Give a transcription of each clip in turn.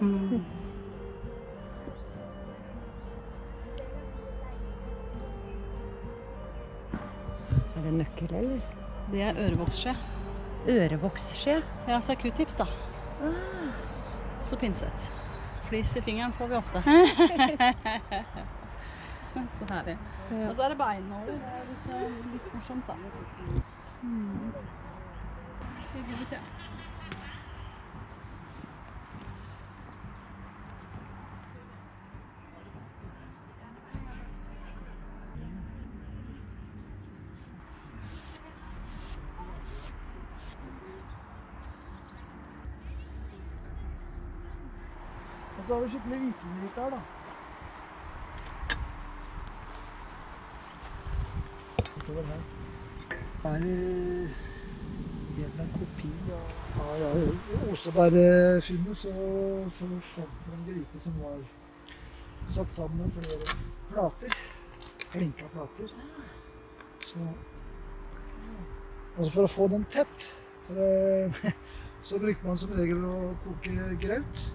Mm. Er det nøkkel, eller? Det er ørevoksskje. Ørevoksskje? Ja, så q-tips, da. Så pinsett. Flis i fingeren får vi ofte. så herlig. Og så er det beinåler. Det er litt, eh, litt morsomt, da. Mm. Og så har vi skikkelig vikingritt her, da. Utover her. Det er eh, en kopi av ja, ja, I Osebergfunnet så, så fant vi en gripe som var satt sammen med flere plater. Klinka plater. Så Altså for å få den tett, for, eh, så brukte man som regel å koke graut.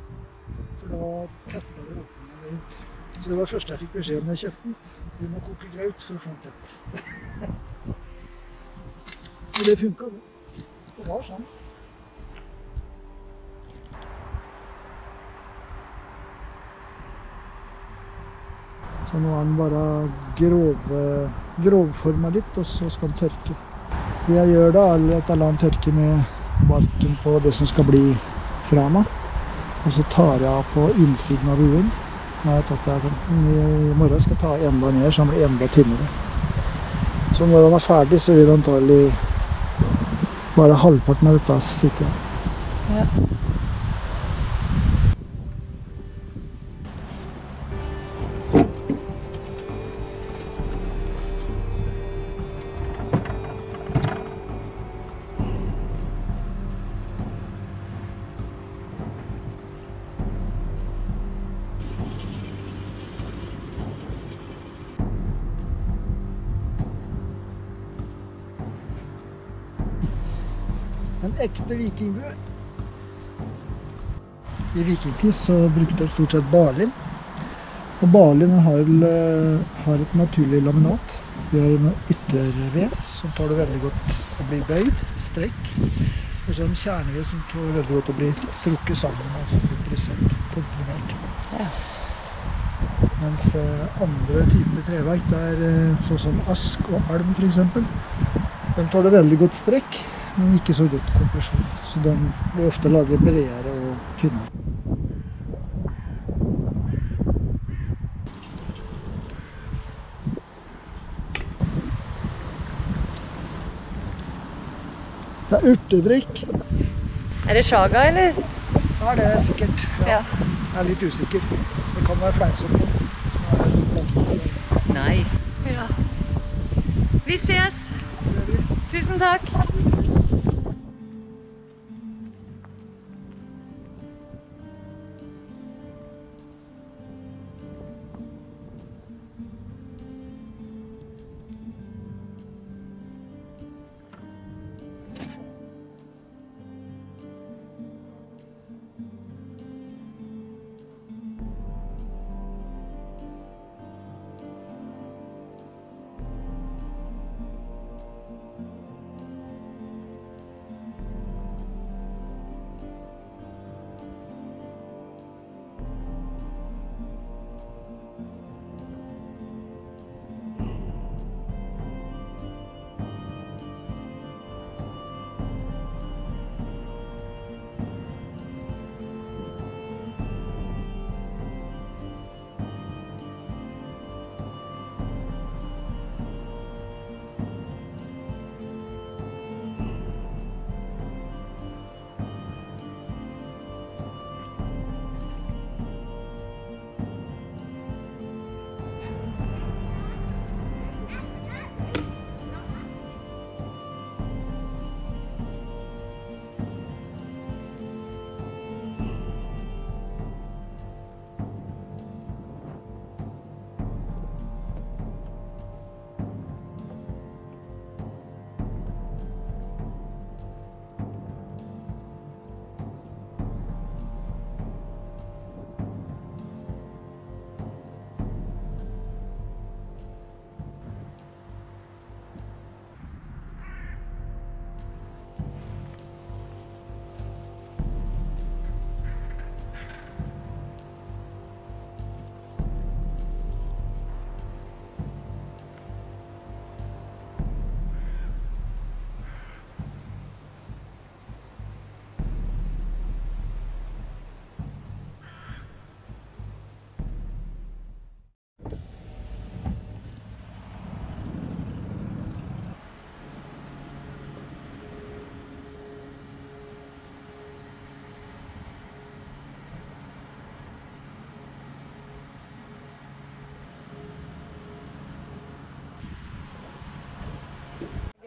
Rundt. Så det var det første jeg fikk beskjed om da jeg kjøpte den. Du må koke graut for å få den tett. Men det funka, det. Det var sånn. Så nå er den bare grov, grovforma litt, og så skal den tørke. Det jeg gjør da, er at jeg lar den tørke med barken på det som skal bli fra. Og så tar jeg av på innsiden av buen. Nå har jeg tatt her. I morgen skal jeg ta enda ned, så den blir enda tynnere. Så når han er ferdig, så vil antagelig bare halvparten av dette sitte igjen. En ekte vikingbue. I vikingtid så brukte de stort sett barlind. Og barlind har, eh, har et naturlig laminat. Vi har en ytterved som tar det veldig godt å bli bøyd, strekk. Og så en kjerneved som tåler veldig godt å bli trukket sammen og så bli pressert, komprimert. Ja. Mens eh, andre typer treverk, det er eh, sånn som ask og alm f.eks. De tåler veldig godt strekk, men ikke så godt kompresjon. Så de blir ofte laget bredere og tynnere. Det er urtedrikk. Er det sjaga, eller? Ja, det er sikkert. Ja. Ja. Jeg er litt usikker. Det kan være er- Nice. Ja. Vi ses. Tusen takk.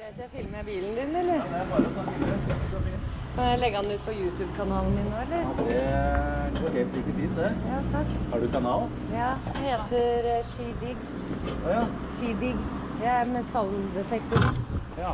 Greit jeg filmer bilen din, eller? Det er bare å ta bilde. Det går fint. Kan jeg legge den ut på YouTube-kanalen min nå, eller? Det går helt sikkert fint, det. Ja, takk. Har du kanal? Ja, jeg heter eh, She oh, ja. SheDigs. Jeg er metalldetektorist. Ja.